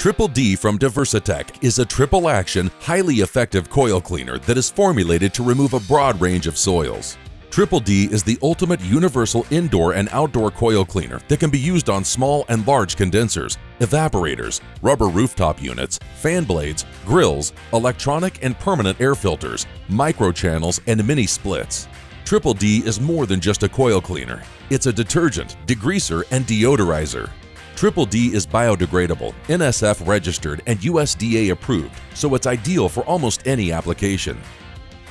Triple D from Diversitech is a triple action, highly effective coil cleaner that is formulated to remove a broad range of soils. Triple D is the ultimate universal indoor and outdoor coil cleaner that can be used on small and large condensers, evaporators, rubber rooftop units, fan blades, grills, electronic and permanent air filters, microchannels, and mini splits. Triple D is more than just a coil cleaner. It's a detergent, degreaser, and deodorizer. Triple D is biodegradable, NSF registered, and USDA approved, so it's ideal for almost any application.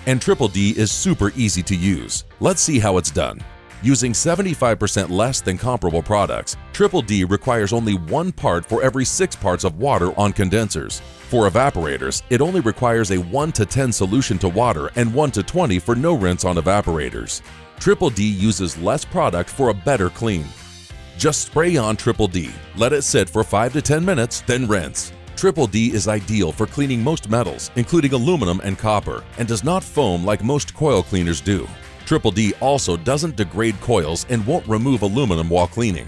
And Triple D is super easy to use. Let's see how it's done. Using 75% less than comparable products, Triple D requires only one part for every six parts of water on condensers. For evaporators, it only requires a 1 to 10 solution to water and 1 to 20 for no rinse on evaporators. Triple D uses less product for a better clean. Just spray on Triple D, let it sit for 5 to 10 minutes, then rinse. Triple D is ideal for cleaning most metals, including aluminum and copper, and does not foam like most coil cleaners do. Triple D also doesn't degrade coils and won't remove aluminum while cleaning.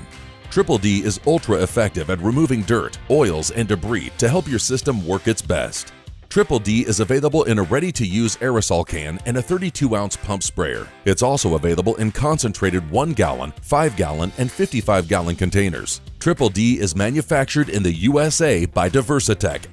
Triple D is ultra effective at removing dirt, oils, and debris to help your system work its best. Triple D is available in a ready-to-use aerosol can and a 32-ounce pump sprayer. It's also available in concentrated 1-gallon, 5-gallon, and 55-gallon containers. Triple D is manufactured in the USA by Diversitech